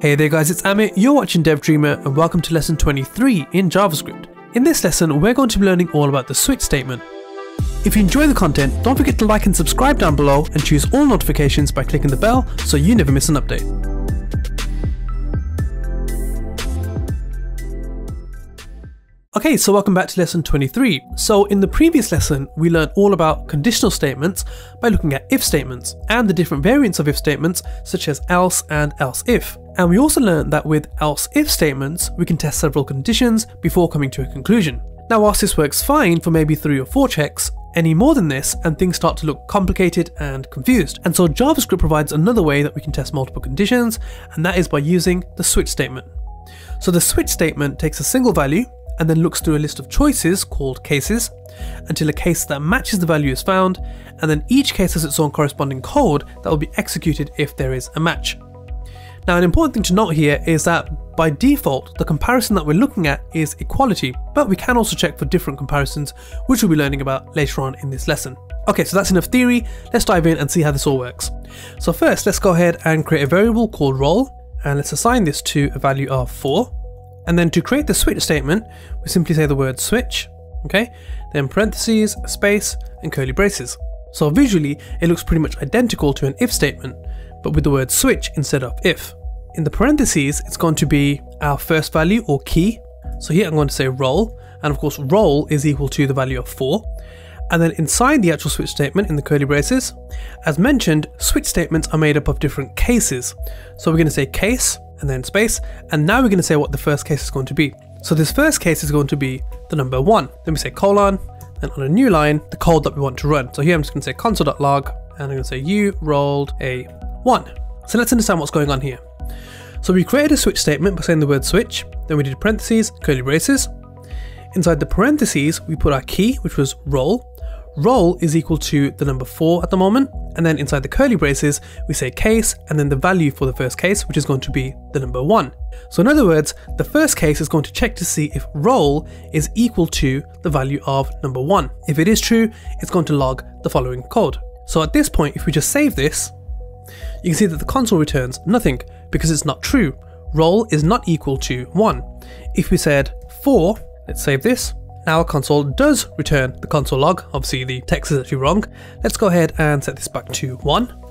Hey there guys, it's Amit, you're watching Dev Dreamer and welcome to lesson 23 in JavaScript. In this lesson, we're going to be learning all about the switch statement. If you enjoy the content, don't forget to like and subscribe down below and choose all notifications by clicking the bell so you never miss an update. Okay, so welcome back to lesson 23. So in the previous lesson, we learned all about conditional statements by looking at if statements and the different variants of if statements such as else and else if. And we also learned that with else if statements, we can test several conditions before coming to a conclusion. Now whilst this works fine for maybe three or four checks, any more than this and things start to look complicated and confused. And so JavaScript provides another way that we can test multiple conditions, and that is by using the switch statement. So the switch statement takes a single value, and then looks through a list of choices called cases until a case that matches the value is found, and then each case has its own corresponding code that will be executed if there is a match. Now, an important thing to note here is that by default, the comparison that we're looking at is equality, but we can also check for different comparisons, which we'll be learning about later on in this lesson. Okay, so that's enough theory, let's dive in and see how this all works. So first, let's go ahead and create a variable called roll, and let's assign this to a value of 4. And then to create the switch statement, we simply say the word switch, okay? Then parentheses, space, and curly braces. So visually, it looks pretty much identical to an if statement, but with the word switch instead of if. In the parentheses, it's going to be our first value or key. So here I'm going to say roll, and of course roll is equal to the value of 4. And then inside the actual switch statement in the curly braces, as mentioned, switch statements are made up of different cases. So we're going to say case, and then space, and now we're going to say what the first case is going to be. So this first case is going to be the number one. Then we say colon, and on a new line, the code that we want to run. So here I'm just going to say console.log, and I'm going to say you rolled a one. So let's understand what's going on here. So we created a switch statement by saying the word switch, then we did parentheses, curly braces. Inside the parentheses, we put our key, which was roll. Roll is equal to the number 4 at the moment, and then inside the curly braces, we say case, and then the value for the first case, which is going to be the number 1. So in other words, the first case is going to check to see if roll is equal to the value of number 1. If it is true, it's going to log the following code. So at this point, if we just save this, you can see that the console returns nothing because it's not true. Roll is not equal to 1. If we said 4, let's save this, Now our console does return the console log. Obviously the text is actually wrong. Let's go ahead and set this back to 1.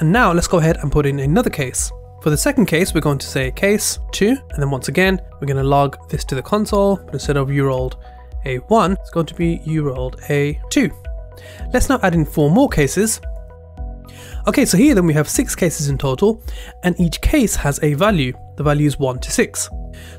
And now let's go ahead and put in another case. For the second case, we're going to say case 2, and then once again, we're going to log this to the console, but instead of you rolled a 1, it's going to be you rolled a 2. Let's now add in four more cases. Okay, so here then we have six cases in total, and each case has a value. The value is 1 to 6.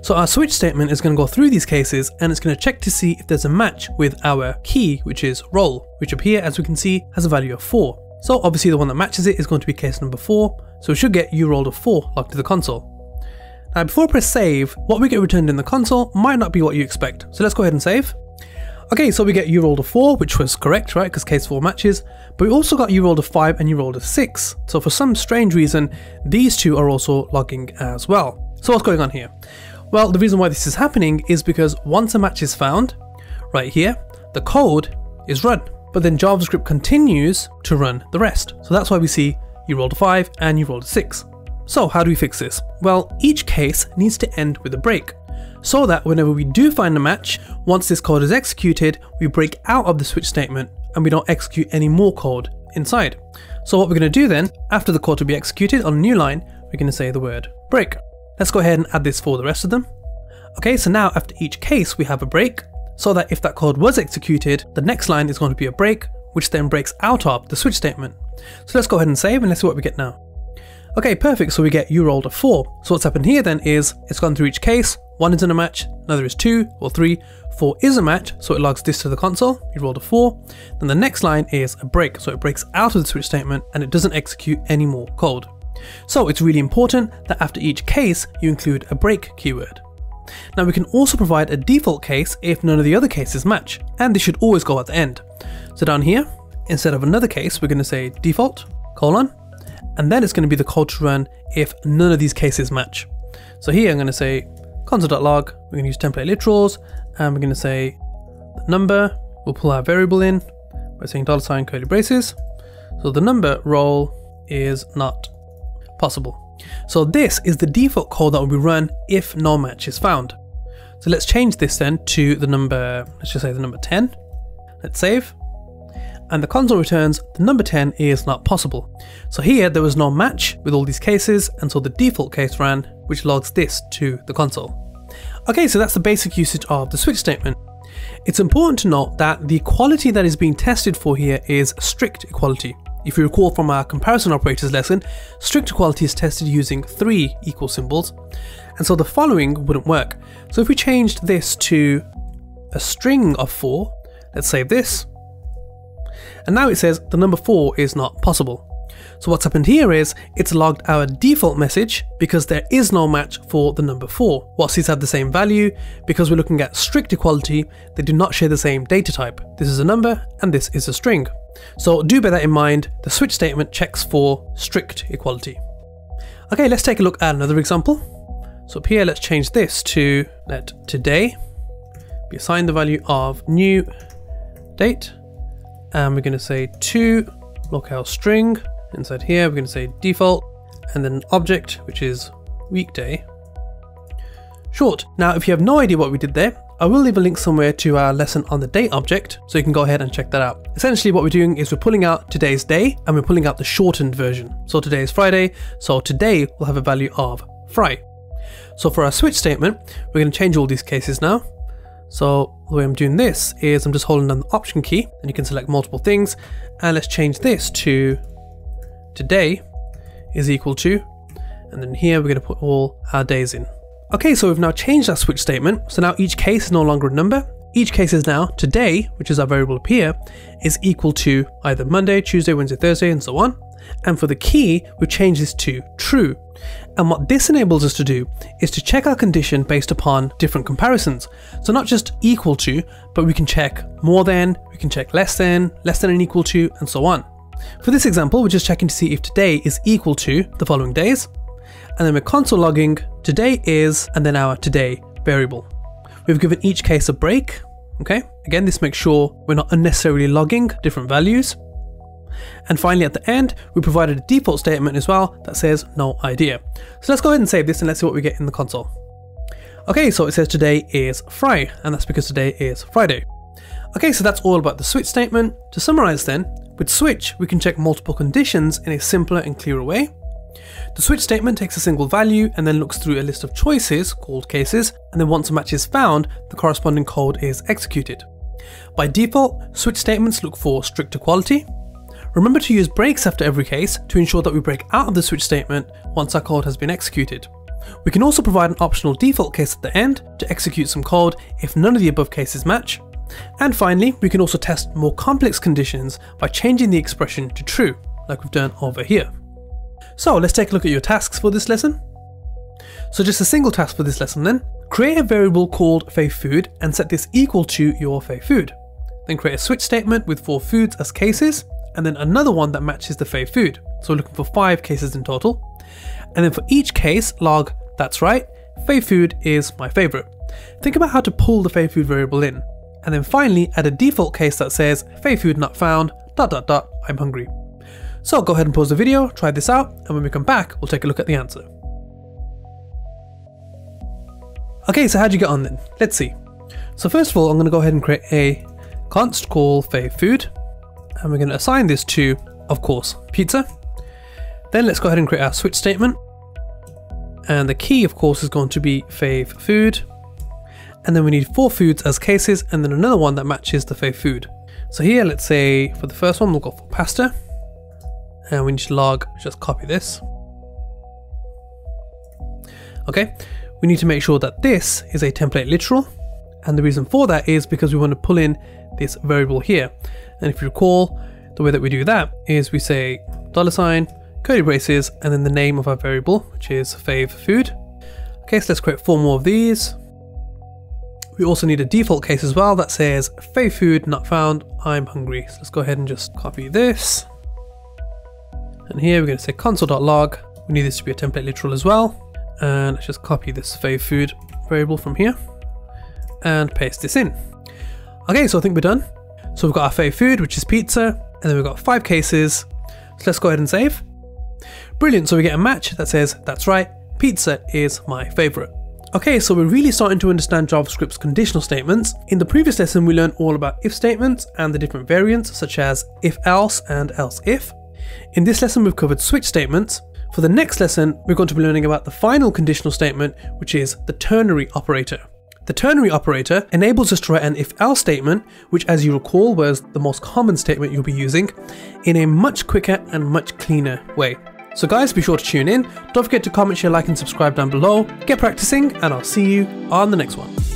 So our switch statement is going to go through these cases and it's going to check to see if there's a match with our key, which is roll, which up here, as we can see, has a value of 4. So obviously the one that matches it is going to be case number 4, so we should get you rolled a 4 logged to the console. Now before I press save, what we get returned in the console might not be what you expect, so let's go ahead and save. Okay, so we get you rolled a 4, which was correct, right, because case 4 matches, but we also got you rolled a 5 and you rolled a 6. So for some strange reason, these two are also logging as well. So what's going on here? Well, the reason why this is happening is because once a match is found, right here, the code is run. But then JavaScript continues to run the rest. So that's why we see you rolled a 5 and you rolled a 6. So how do we fix this? Well, each case needs to end with a break. So that whenever we do find a match, once this code is executed, we break out of the switch statement and we don't execute any more code inside. So what we're going to do then, after the code to be executed on a new line, we're going to say the word break. Let's go ahead and add this for the rest of them. Okay, so now after each case we have a break, so that if that code was executed, the next line is going to be a break, which then breaks out of the switch statement. So let's go ahead and save and let's see what we get now. Okay, perfect, so we get you rolled a 4. So what's happened here then is, it's gone through each case, 1 is in a match, another is 2 or 3, 4 is a match, so it logs this to the console, you rolled a 4. Then the next line is a break, so it breaks out of the switch statement and it doesn't execute any more code. So it's really important that after each case you include a break keyword. Now we can also provide a default case if none of the other cases match, and this should always go at the end. So down here, instead of another case, we're going to say default, colon, and then it's going to be the code to run if none of these cases match. So here I'm going to say console.log, we're going to use template literals, and we're going to say the number, we'll pull our variable in by saying dollar $sign curly braces. So the number roll is not possible. So this is the default code that will be run if no match is found. So let's change this then to the number, let's just say the number 10. Let's save. And the console returns the number 10 is not possible. So here there was no match with all these cases and so the default case ran which logs this to the console. Okay, so that's the basic usage of the switch statement. It's important to note that the equality that is being tested for here is strict equality. If you recall from our comparison operators lesson, strict equality is tested using three equal symbols, and so the following wouldn't work. So if we changed this to a string of four, let's save this, and now it says the number four is not possible. So what's happened here is it's logged our default message because there is no match for the number 4. Whilst these have the same value, because we're looking at strict equality, they do not share the same data type. This is a number and this is a string. So do bear that in mind, the switch statement checks for strict equality. Okay, let's take a look at another example. So up here, let's change this to let today be assigned the value of new date. And we're going to say to locale string Inside here, we're going to say default and then object, which is weekday. Short. Now, if you have no idea what we did there, I will leave a link somewhere to our lesson on the date object, so you can go ahead and check that out. Essentially what we're doing is we're pulling out today's day and we're pulling out the shortened version. So today is Friday, so today will have a value of Fri. So for our switch statement, we're going to change all these cases now. So the way I'm doing this is I'm just holding down the option key and you can select multiple things and let's change this to today is equal to, and then here we're going to put all our days in. Okay, so we've now changed our switch statement, so now each case is no longer a number. Each case is now today, which is our variable up here, is equal to either Monday, Tuesday, Wednesday, Thursday, and so on. And for the key, we change this to true. And what this enables us to do is to check our condition based upon different comparisons. So not just equal to, but we can check more than, we can check less than, less than and equal to, and so on. For this example, we're just checking to see if today is equal to the following days, and then we're console logging today is, and then our today variable. We've given each case a break, okay? Again, this makes sure we're not unnecessarily logging different values. And finally at the end, we provided a default statement as well that says no idea. So let's go ahead and save this and let's see what we get in the console. Okay, so it says today is Friday, and that's because today is Friday. Okay, so that's all about the switch statement. To summarize then, with switch, we can check multiple conditions in a simpler and clearer way. The switch statement takes a single value and then looks through a list of choices, called cases, and then once a match is found, the corresponding code is executed. By default, switch statements look for strict equality. Remember to use breaks after every case to ensure that we break out of the switch statement once our code has been executed. We can also provide an optional default case at the end to execute some code if none of the above cases match, and finally, we can also test more complex conditions by changing the expression to true, like we've done over here. So let's take a look at your tasks for this lesson. So just a single task for this lesson then. Create a variable called favofood and set this equal to your favofood. Then create a switch statement with four foods as cases, and then another one that matches the favofood. So we're looking for five cases in total. And then for each case, log, that's right, favofood is my favorite. Think about how to pull the favofood variable in and then finally add a default case that says food not found, dot dot dot, I'm hungry. So go ahead and pause the video, try this out, and when we come back, we'll take a look at the answer. Okay, so how'd you get on then? Let's see. So first of all, I'm going to go ahead and create a const call fave food, and we're going to assign this to, of course, pizza. Then let's go ahead and create our switch statement. And the key, of course, is going to be fave food and then we need four foods as cases and then another one that matches the favofood. So here, let's say for the first one, we'll go for pasta. And we need to log, just copy this. Okay, we need to make sure that this is a template literal. And the reason for that is because we want to pull in this variable here. And if you recall, the way that we do that is we say dollar sign, curly braces, and then the name of our variable, which is fave food. Okay, so let's create four more of these. We also need a default case as well that says food not found, I'm hungry. So let's go ahead and just copy this. And here we're going to say console.log. We need this to be a template literal as well. And let's just copy this food variable from here and paste this in. Okay, so I think we're done. So we've got our food, which is pizza, and then we've got five cases. So let's go ahead and save. Brilliant, so we get a match that says, that's right, pizza is my favorite. Okay, so we're really starting to understand JavaScript's conditional statements. In the previous lesson, we learned all about if statements and the different variants, such as if else and else if. In this lesson, we've covered switch statements. For the next lesson, we're going to be learning about the final conditional statement, which is the ternary operator. The ternary operator enables us to write an if else statement, which as you recall was the most common statement you'll be using, in a much quicker and much cleaner way. So guys, be sure to tune in. Don't forget to comment, share, like and subscribe down below. Get practicing and I'll see you on the next one.